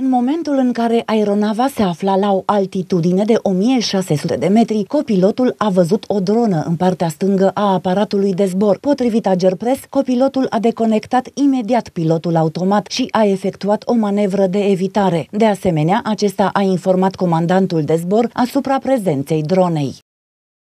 În momentul în care aeronava se afla la o altitudine de 1600 de metri, copilotul a văzut o dronă în partea stângă a aparatului de zbor. Potrivit agerpres, copilotul a deconectat imediat pilotul automat și a efectuat o manevră de evitare. De asemenea, acesta a informat comandantul de zbor asupra prezenței dronei.